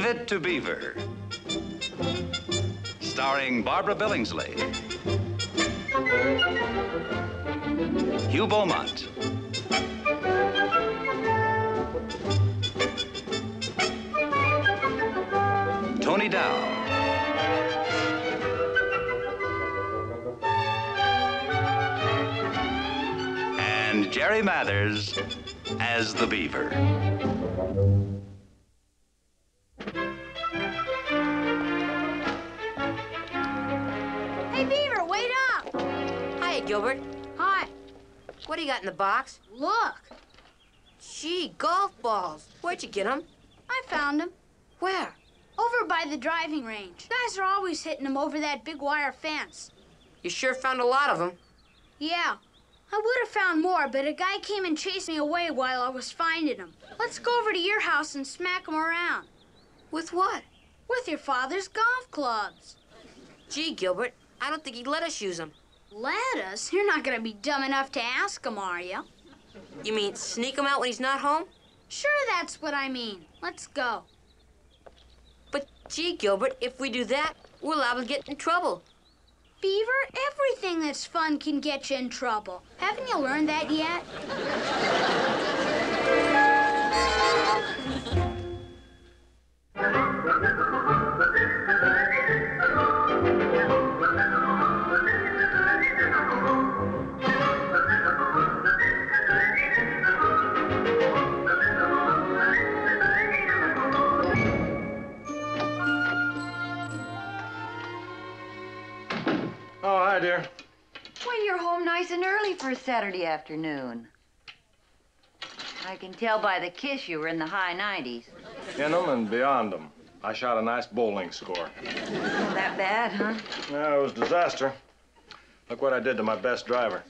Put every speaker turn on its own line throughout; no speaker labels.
Leave It to Beaver. Starring Barbara Billingsley, Hugh Beaumont, Tony Dow, and Jerry Mathers as the Beaver.
Gilbert.
Hi.
What do you got in the box?
Look,
Gee, golf balls. Where'd you get them?
I found them.
Where?
Over by the driving range. Guys are always hitting them over that big wire fence.
You sure found a lot of them.
Yeah. I would have found more, but a guy came and chased me away while I was finding them. Let's go over to your house and smack them around.
With what?
With your father's golf clubs.
Gee, Gilbert, I don't think he'd let us use them.
Let us? You're not gonna be dumb enough to ask him, are you?
You mean sneak him out when he's not home?
Sure, that's what I mean. Let's go.
But gee, Gilbert, if we do that, we're liable to get in trouble.
Beaver, everything that's fun can get you in trouble. Haven't you learned that yet?
Saturday afternoon. I can tell by the kiss you were in the high 90s.
In them and beyond them. I shot a nice bowling score.
Not that bad, huh?
Yeah, it was disaster. Look what I did to my best driver.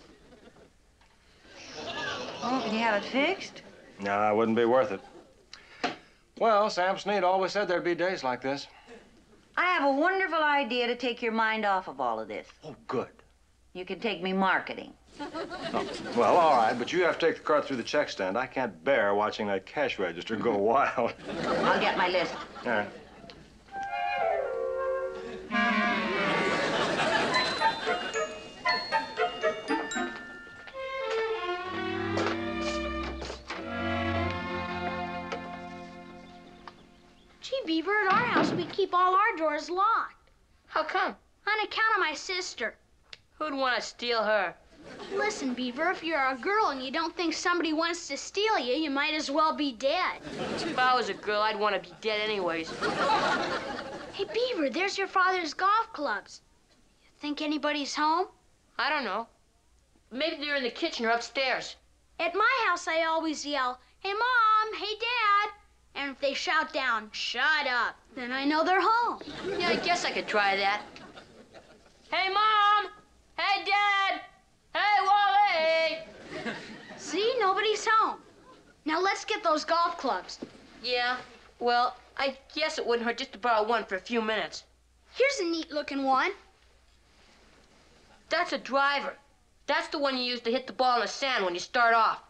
Oh, can you have it fixed?
Nah, it wouldn't be worth it. Well, Sam Snead always said there'd be days like this.
I have a wonderful idea to take your mind off of all of this.
Oh, good.
You can take me marketing.
Oh, well, all right, but you have to take the car through the check stand. I can't bear watching that cash register go wild.
I'll get my list.
All right.
Gee, Beaver, at our house, we keep all our doors locked.
How come?
On account of my sister.
Who'd want to steal her?
Listen, Beaver, if you're a girl and you don't think somebody wants to steal you, you might as well be dead.
If I was a girl, I'd want to be dead anyways.
Hey, Beaver, there's your father's golf clubs. You think anybody's home?
I don't know. Maybe they're in the kitchen or upstairs.
At my house, I always yell, Hey, Mom, hey, Dad. And if they shout down, Shut up, then I know they're home.
Yeah, I guess I could try that. Hey, Mom! Hey, Dad! Hey, Wally!
See, nobody's home. Now let's get those golf clubs.
Yeah, well, I guess it wouldn't hurt just to borrow one for a few minutes.
Here's a neat looking one.
That's a driver. That's the one you use to hit the ball in the sand when you start off.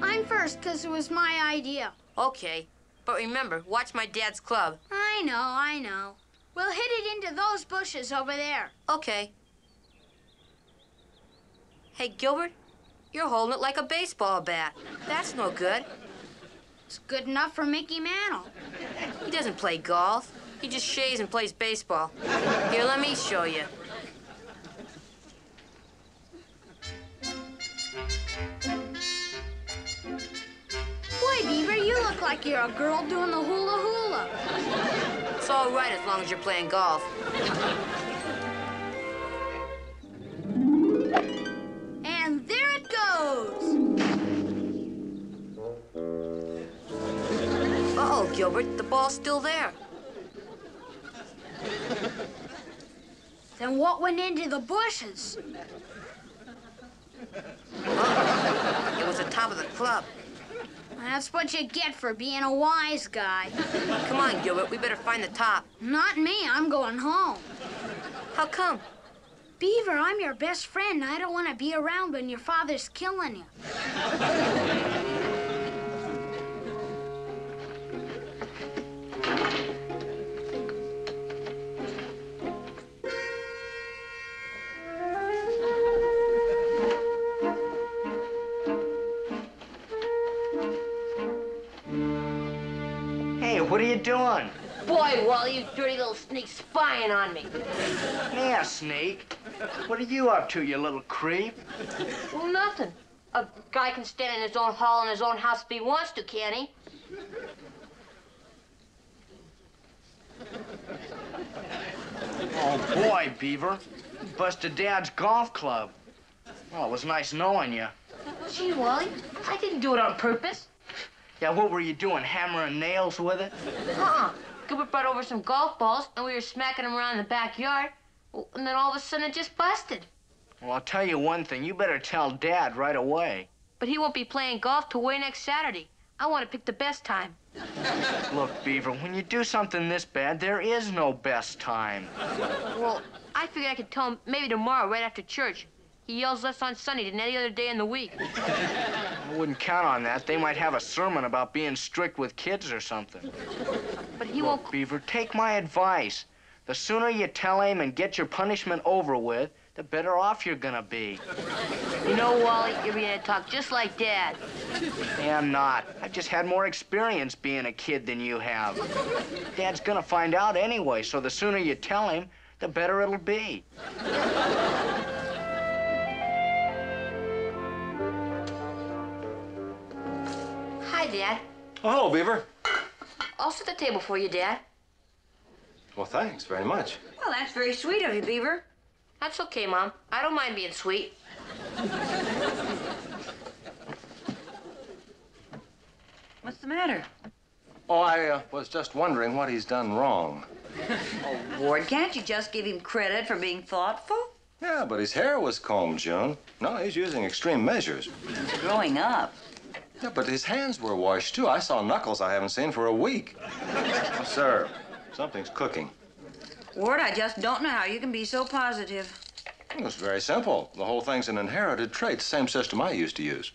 I'm first because it was my idea.
Okay, but remember, watch my dad's club.
I know, I know. We'll hit it into those bushes over there.
Okay. Hey, Gilbert, you're holding it like a baseball bat. That's no good.
It's good enough for Mickey Mantle.
He doesn't play golf. He just shaves and plays baseball. Here, let me show you.
Boy, Beaver, you look like you're a girl doing the hula hula.
It's all right as long as you're playing golf.
And there it goes.
Uh-oh, Gilbert, the ball's still there.
Then what went into the bushes?
It was the top of the club.
That's what you get for being a wise guy.
Come on, Gilbert, we better find the top.
Not me, I'm going home.
How come?
Beaver, I'm your best friend. I don't want to be around when your father's killing you.
Wally, you dirty little sneak spying on me.
Yeah, Snake. What are you up to, you little creep?
Well, nothing. A guy can stand in his own hall in his own house if he wants to, can't he?
Oh, boy, Beaver. Busted Dad's golf club. Well, it was nice knowing you.
Gee, Wally, I didn't do it on purpose.
Yeah, what were you doing, hammering nails with it?
Uh-uh. Gilbert brought over some golf balls, and we were smacking them around in the backyard. And then all of a sudden, it just busted.
Well, I'll tell you one thing. You better tell Dad right away.
But he won't be playing golf till way next Saturday. I want to pick the best time.
Look, Beaver, when you do something this bad, there is no best time.
Well, I figured I could tell him maybe tomorrow, right after church. He yells less on Sunday than any other day in the week.
I wouldn't count on that. They might have a sermon about being strict with kids or something.
But he
Look,
won't.
Beaver, take my advice. The sooner you tell him and get your punishment over with, the better off you're gonna be.
You know, Wally, you're beginning to talk just like Dad.
Yeah, I'm not. I've just had more experience being a kid than you have. Dad's gonna find out anyway, so the sooner you tell him, the better it'll be.
Oh, hello, Beaver.
I'll set the table for you, Dad.
Well, thanks very much.
Well, that's very sweet of you, Beaver.
That's okay, Mom. I don't mind being sweet.
What's the matter?
Oh, I uh, was just wondering what he's done wrong.
Oh, Ward, can't you just give him credit for being thoughtful?
Yeah, but his hair was combed, June. No, he's using extreme measures.
He's Growing up.
Yeah, but his hands were washed, too. I saw knuckles I haven't seen for a week. Sir, something's cooking.
Ward, I just don't know how you can be so positive.
It was very simple. The whole thing's an inherited trait, the same system I used to use.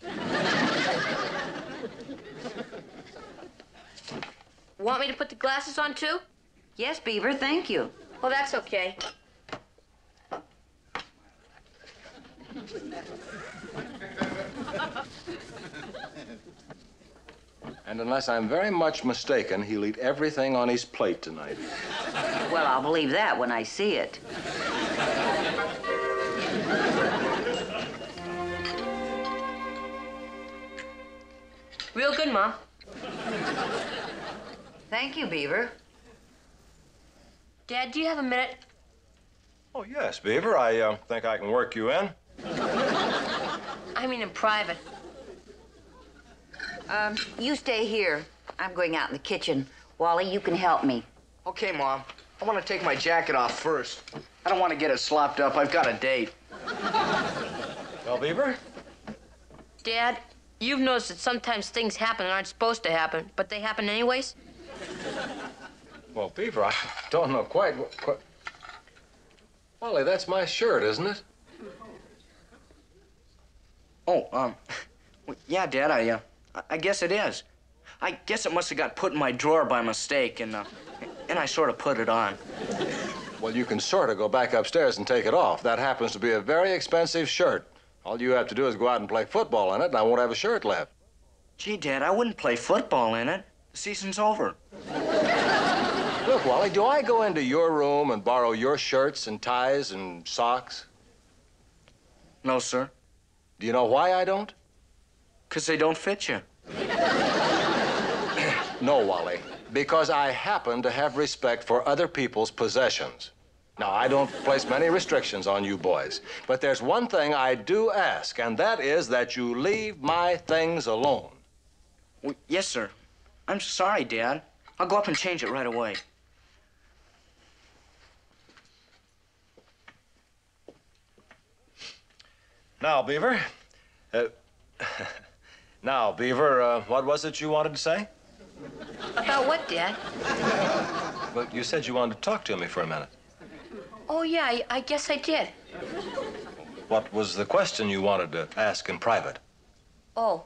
Want me to put the glasses on, too?
Yes, Beaver, thank you.
Well, that's okay.
And unless I'm very much mistaken, he'll eat everything on his plate tonight.
Well, I'll believe that when I see it.
Real good, Mom.
Thank you, Beaver.
Dad, do you have a minute?
Oh, yes, Beaver. I uh, think I can work you in.
I mean in private.
Um, you stay here. I'm going out in the kitchen. Wally, you can help me.
Okay, Mom. I want to take my jacket off first. I don't want to get it slopped up. I've got a date.
Well, Beaver?
Dad, you've noticed that sometimes things happen that aren't supposed to happen, but they happen anyways?
Well, Beaver, I don't know quite what. Quite... Wally, that's my shirt, isn't it?
Oh, um, yeah, Dad, I, uh, I- guess it is. I guess it must have got put in my drawer by mistake, and, uh, and I sort of put it on.
Well, you can sort of go back upstairs and take it off. That happens to be a very expensive shirt. All you have to do is go out and play football in it, and I won't have a shirt left.
Gee, Dad, I wouldn't play football in it. The season's over.
Look, Wally, do I go into your room and borrow your shirts and ties and socks?
No, sir,
Do you know why I don't?
'Cause they don't fit you.
No, Wally. Because I happen to have respect for other people's possessions. Now, I don't place many restrictions on you boys, but there's one thing I do ask, and that is that you leave my things alone.
Well, yes, sir. I'm sorry, Dad. I'll go up and change it right away.
Now, Beaver. Uh, now, Beaver, uh, what was it you wanted to say?
About what, Dad?
Well, you said you wanted to talk to me for a minute.
Oh, yeah, I, I guess I did.
What was the question you wanted to ask in private?
Oh,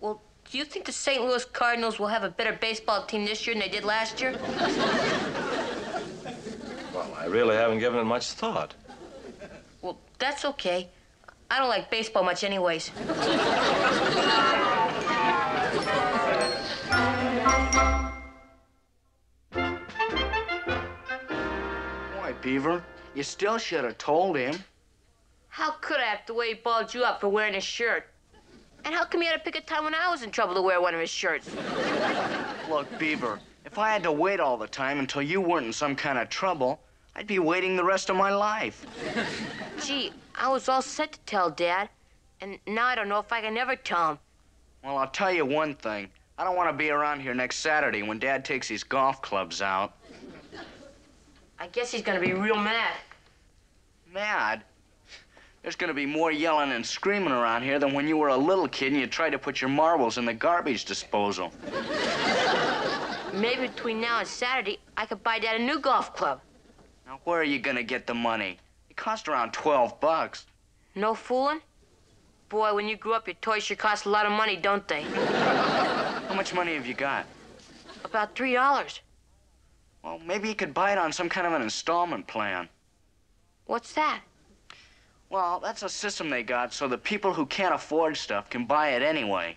well, do you think the St. Louis Cardinals will have a better baseball team this year than they did last year?
Well, I really haven't given it much thought.
Well, that's okay. I don't like baseball much, anyways.
Boy, Beaver, you still should have told him.
How could I after the way he balled you up for wearing his shirt? And how come he had to pick a time when I was in trouble to wear one of his shirts?
Look, Beaver, if I had to wait all the time until you weren't in some kind of trouble, I'd be waiting the rest of my life.
Gee, I was all set to tell Dad, and now I don't know if I can ever tell him.
Well, I'll tell you one thing. I don't want to be around here next Saturday when Dad takes his golf clubs out.
I guess he's gonna be real mad.
Mad? There's gonna be more yelling and screaming around here than when you were a little kid and you tried to put your marbles in the garbage disposal.
Maybe between now and Saturday, I could buy Dad a new golf club.
Now, where are you gonna get the money? Cost around 12 bucks.
No fooling? Boy, when you grew up, your toys sure cost a lot of money, don't they?
How much money have you got?
About three dollars.
Well, maybe you could buy it on some kind of an installment plan.
What's that?
Well, that's a system they got so the people who can't afford stuff can buy it anyway.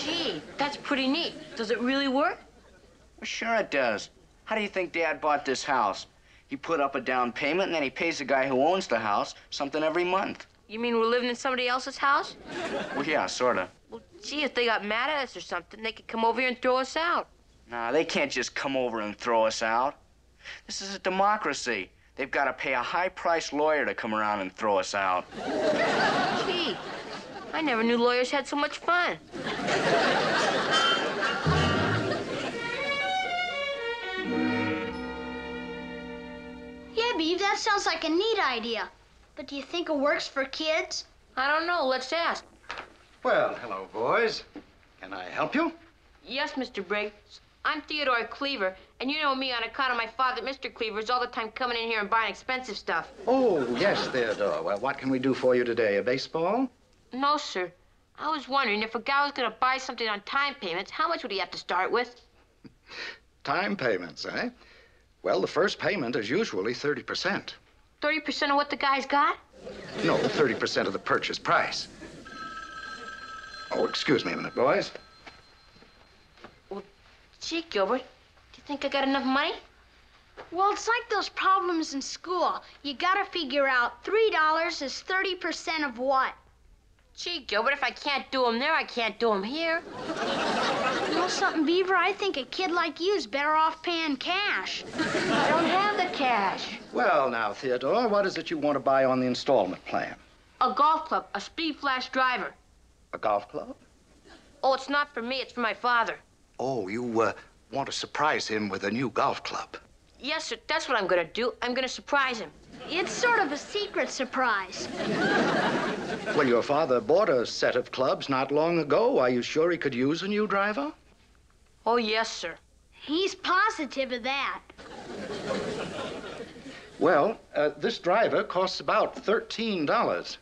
Gee, that's pretty neat. Does it really work?
Well, sure it does. How do you think Dad bought this house? He put up a down payment and then he pays the guy who owns the house something every month.
You mean we're living in somebody else's house?
Well, yeah, sorta.
Well, gee, if they got mad at us or something, they could come over here and throw us out.
Nah, they can't just come over and throw us out. This is a democracy. They've got to pay a high-priced lawyer to come around and throw us out.
Gee, I never knew lawyers had so much fun.
Yeah, that sounds like a neat idea. But do you think it works for kids?
I don't know. Let's ask.
Well, hello, boys. Can I help you?
Yes, Mr. Briggs. I'm Theodore Cleaver, and you know me on account of my father, Mr. Cleaver, is all the time coming in here and buying expensive stuff.
Oh, yes, Theodore. Well, what can we do for you today? A baseball?
No, sir. I was wondering if a guy was going to buy something on time payments, how much would he have to start with?
Time payments, eh? Well, the first payment is usually 30%.
30% of what the guy's got?
No, 30% of the purchase price. Oh, excuse me a minute, boys.
Well, Gee, Gilbert, do you think I got enough money?
Well, it's like those problems in school. You gotta figure out $3 is 30% of what?
Gee, Gilbert, if I can't do 'em there, I can't do 'em here.
You know something, Beaver? I think a kid like you's better off paying cash.
I don't have the cash.
Well, now, Theodore, what is it you want to buy on the installment plan?
A golf club, a speed flash driver.
A golf club?
Oh, it's not for me, it's for my father.
Oh, you uh, want to surprise him with a new golf club.
Yes, sir, that's what I'm gonna do. I'm gonna surprise him.
It's sort of a secret surprise.
Well, your father bought a set of clubs not long ago. Are you sure he could use a new driver?
Oh, yes, sir.
He's positive of that.
Well, uh, this driver costs about $13.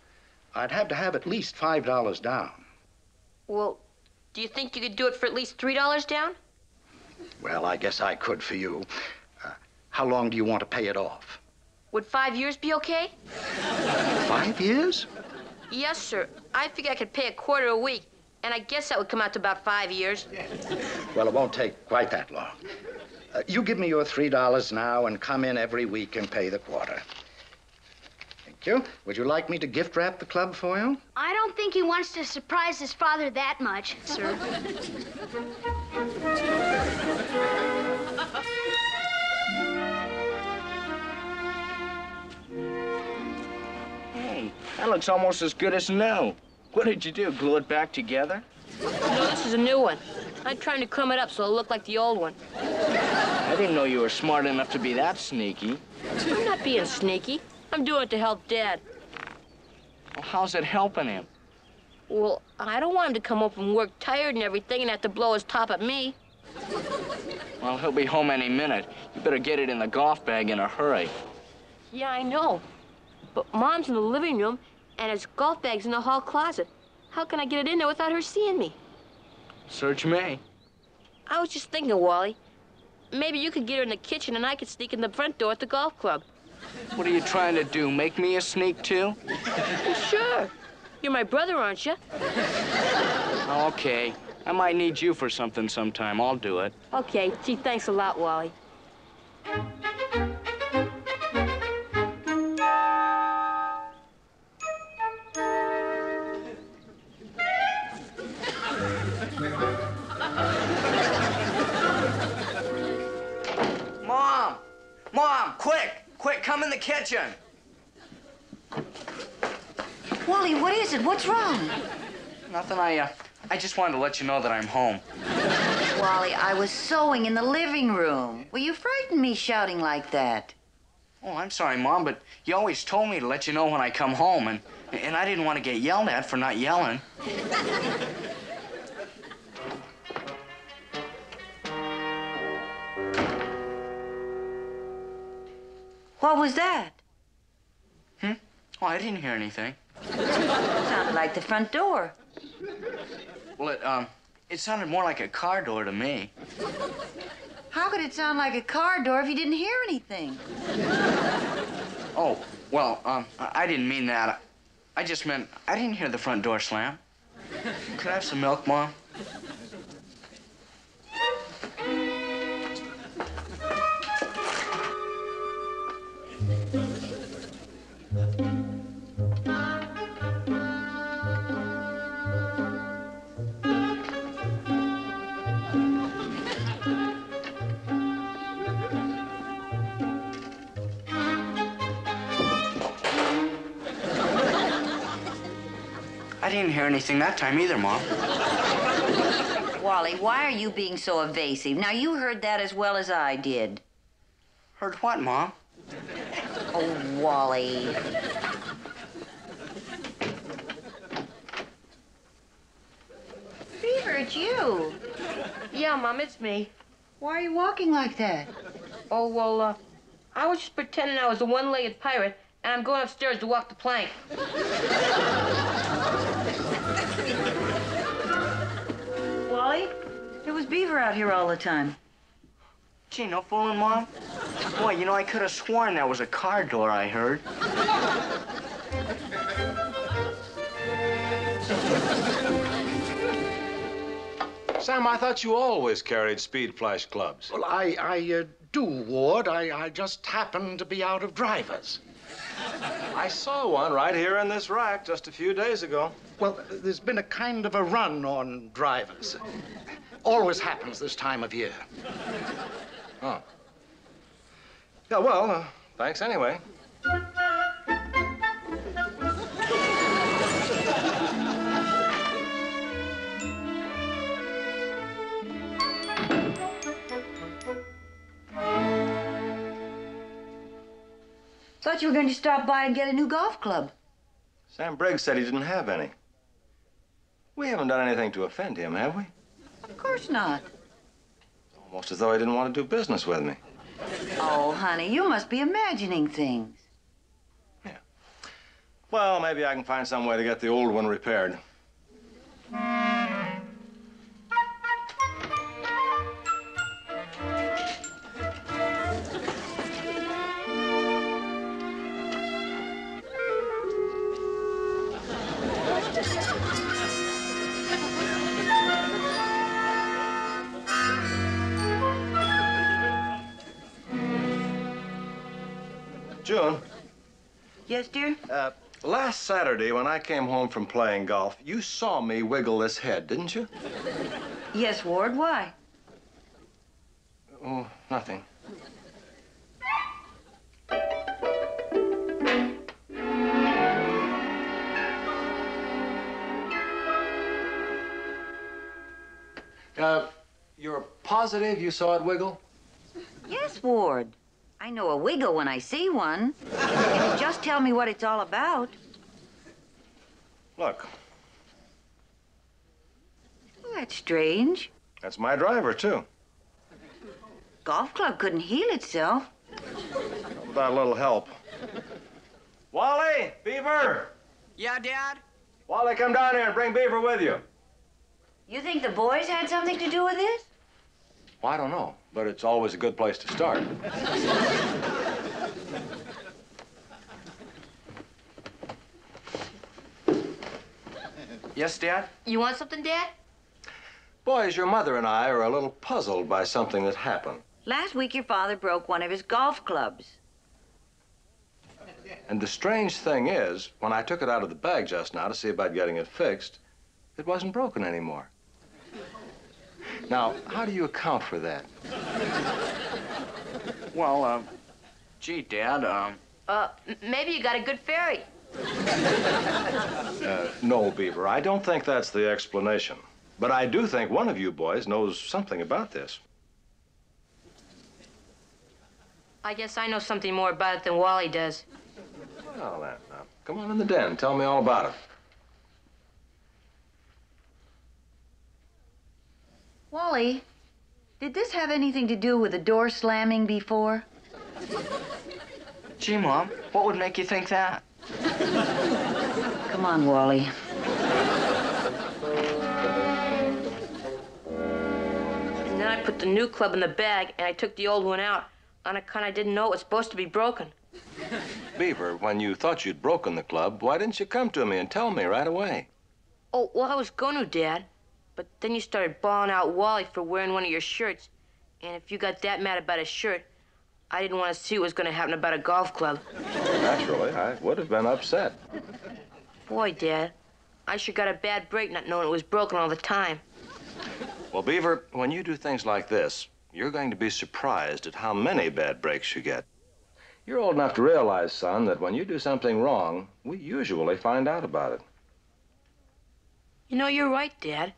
I'd have to have at least $5 down.
Well, do you think you could do it for at least $3 down?
Well, I guess I could for you. Uh, how long do you want to pay it off?
Would five years be okay?
Five years?
Yes, sir. I figure I could pay a quarter a week, and I guess that would come out to about five years.
Well, it won't take quite that long. Uh, you give me your $3 now and come in every week and pay the quarter. Thank you. Would you like me to gift wrap the club for you?
I don't think he wants to surprise his father that much, sir.
that looks almost as good as new. What did you do, glue it back together?
No, this is a new one. I'm trying to crumb it up so it'll look like the old one.
I didn't know you were smart enough to be that sneaky.
I'm not being sneaky. I'm doing it to help Dad.
Well, how's it helping him?
Well, I don't want him to come home from work tired and everything and have to blow his top at me.
Well, he'll be home any minute. You better get it in the golf bag in a hurry.
Yeah, I know. But Mom's in the living room, and his golf bag's in the hall closet. How can I get it in there without her seeing me?
Search me.
I was just thinking, Wally. Maybe you could get her in the kitchen and I could sneak in the front door at the golf club.
What are you trying to do? Make me a sneak too?
Well, sure. You're my brother, aren't you?
Okay. I might need you for something sometime. I'll do it.
Okay. Gee, thanks a lot, Wally.
Nothing, I, uh, I just wanted to let you know that I'm home.
Wally, I was sewing in the living room. Well, you frightened me shouting like that.
Oh, I'm sorry, Mom, but you always told me to let you know when I come home, and, and I didn't want to get yelled at for not yelling.
What was that?
Hmm? Oh, I didn't hear anything.
Sounded like the front door.
Well, it, um, it sounded more like a car door to me.
How could it sound like a car door if you didn't hear anything?
Oh, well, um, I didn't mean that. I just meant I didn't hear the front door slam. Could I have some milk, Mom? Didn't hear anything that time either, Mom.
Wally, why are you being so evasive? Now, you heard that as well as I did.
Heard what, Mom?
Oh, Wally. Beaver, it's you.
Yeah, Mom, it's me.
Why are you walking like that?
Oh, well, uh, I was just pretending I was a one-legged pirate, and I'm going upstairs to walk the plank.
Was Beaver out here all the time.
Gee, no fooling, Mom. Boy, you know, I could have sworn that was a car door I heard.
Sam, I thought you always carried speed flash clubs.
Well, I, I uh, do, Ward. I, I just happened to be out of drivers.
I saw one right here in this rack just a few days ago.
Well, there's been a kind of a run on drivers. Always happens this time of year.
Oh. Yeah, well, uh, thanks anyway.
Thought you were going to stop by and get a new golf club.
Sam Briggs said he didn't have any. We haven't done anything to offend him, have we?
Of course not.
Almost as though he didn't want to do business with me.
Oh, honey, you must be imagining things. Yeah.
Well, maybe I can find some way to get the old one repaired.
Yes, dear?
uh, last Saturday when I came home from playing golf, you saw me wiggle this head, didn't you?
Yes, Ward, why?
Oh, nothing. Uh, you're positive you saw it wiggle?
Yes, Ward. I know a wiggle when I see one. If you just tell me what it's all about.
Look,
Oh, that's strange.
that's my driver, too.
Golf club couldn't heal itself.
Without a little help. Wally, Beaver.
Yeah, Dad?
Wally, come down here and bring Beaver with you.
You think the boys had something to do with this?
Well, I don't know, but it's always a good place to start.
Yes, Dad?
You want something, Dad?
Boys, your mother and I are a little puzzled by something that happened.
Last week, your father broke one of his golf clubs.
And the strange thing is, when I took it out of the bag just now to see about getting it fixed, it wasn't broken anymore. Now, how do you account for that?
Well, um, gee, Dad, um,
Uh, maybe you got a good fairy.
Uh, no, Beaver, I don't think that's the explanation. But I do think one of you boys knows something about this.
I guess I know something more about it than Wally does.
Well, then, now, come on in the den. Tell me all about it.
Wally, did this have anything to do with the door slamming before?
gee, Mom, what would make you think that?
Come on, Wally.
And then I put the new club in the bag and I took the old one out on account I didn't know it was supposed to be broken.
Beaver, when you thought you'd broken the club, why didn't you come to me and tell me right away?
Oh, well, I was going to, Dad. But then you started bawling out Wally for wearing one of your shirts. And if you got that mad about a shirt, I didn't want to see what was going to happen about a golf club.
Naturally, I would have been upset.
Boy, Dad, I sure got a bad break not knowing it was broken all the time.
Well, Beaver, when you do things like this, you're going to be surprised at how many bad breaks you get. You're old enough to realize, son, that when you do something wrong, we usually find out about it.
You know, you're right, Dad.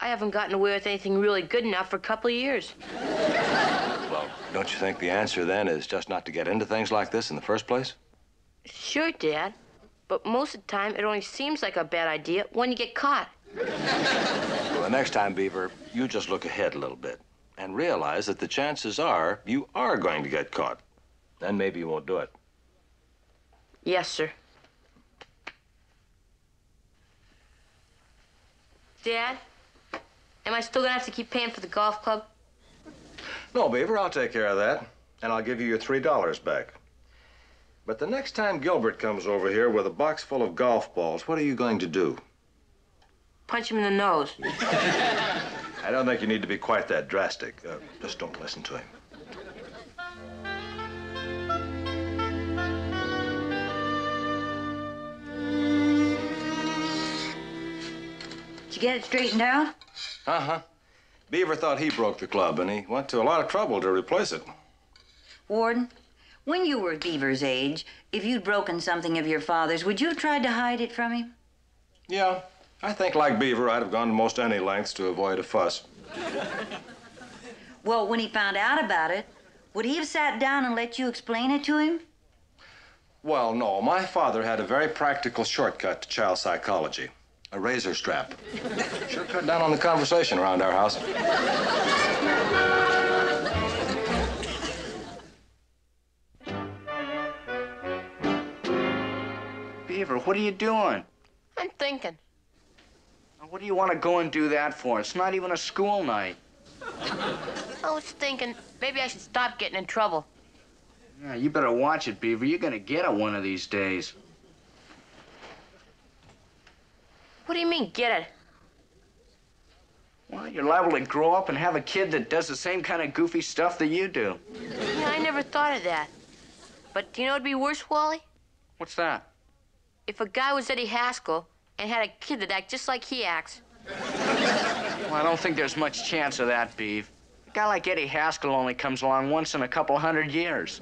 I haven't gotten away with anything really good enough for a couple of years.
Well, don't you think the answer then is just not to get into things like this in the first place?
Sure, Dad. But most of the time, it only seems like a bad idea when you get caught.
Well, the next time, Beaver, you just look ahead a little bit and realize that the chances are you are going to get caught. Then maybe you won't do it.
Yes, sir. Dad, am I still gonna have to keep paying for the golf club?
No, Beaver, I'll take care of that. And I'll give you your $3 back. But the next time Gilbert comes over here with a box full of golf balls, what are you going to do?
Punch him in the nose.
I don't think you need to be quite that drastic. Uh, just don't listen to him.
Did you get it straightened out?
Uh huh. Beaver thought he broke the club, and he went to a lot of trouble to replace it.
Warden, when you were Beaver's age, if you'd broken something of your father's, would you have tried to hide it from him?
Yeah, I think, like Beaver, I'd have gone to most any lengths to avoid a fuss.
Well, when he found out about it, would he have sat down and let you explain it to him?
Well, no. My father had a very practical shortcut to child psychology a razor strap. Sure cut down on the conversation around our house.
Beaver, what are you doing?
I'm thinking.
What do you want to go and do that for? It's not even a school night.
I was thinking maybe I should stop getting in trouble.
Yeah, you better watch it, Beaver. You're gonna get it one of these days.
What do you mean, get it?
Well, you're liable to grow up and have a kid that does the same kind of goofy stuff that you do.
Yeah, I never thought of that. But do you know what'd be worse, Wally?
What's that?
If a guy was Eddie Haskell and had a kid that acted just like he acts.
Well, I don't think there's much chance of that, Beav. A guy like Eddie Haskell only comes along once in a couple hundred years.